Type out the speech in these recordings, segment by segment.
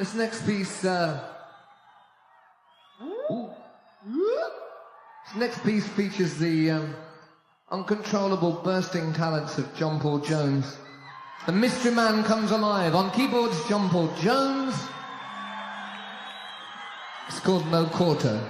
This next piece, uh, this next piece features the um, uncontrollable bursting talents of John Paul Jones. The mystery man comes alive. On keyboards, John Paul Jones. It's called No Quarter.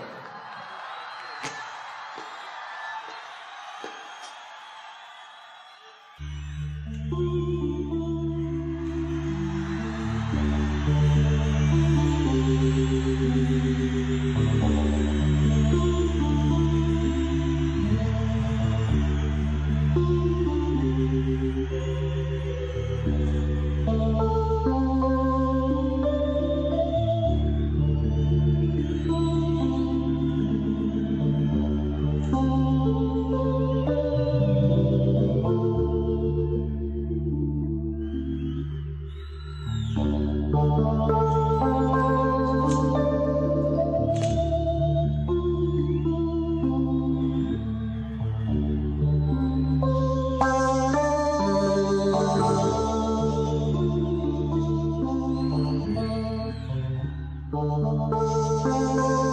Música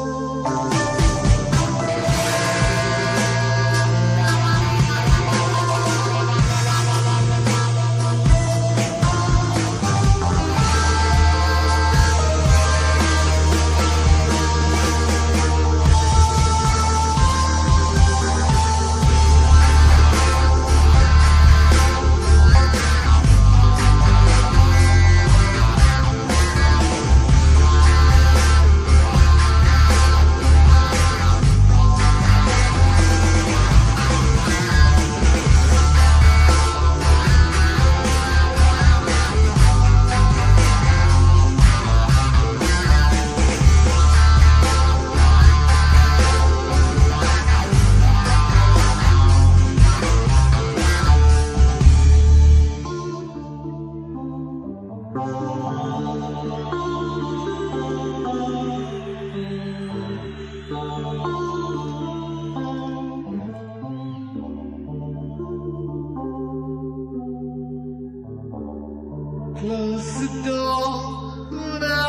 Close the door now.